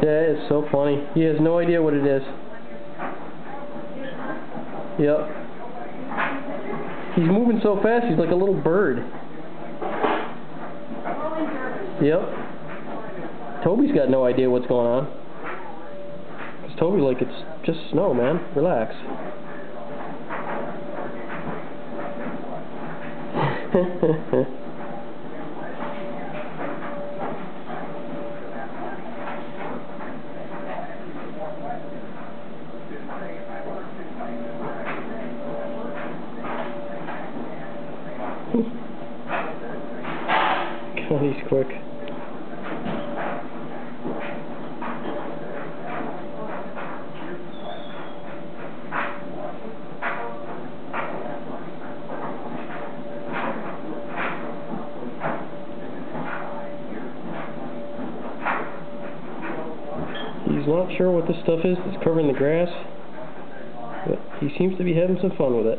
That is so funny. He has no idea what it is. Yep. He's moving so fast, he's like a little bird. Yep. Toby's got no idea what's going on. Cause Toby like it's just snow, man. Relax. God, he's quick. He's not sure what this stuff is that's covering the grass, but he seems to be having some fun with it.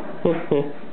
Ha, ha, ha.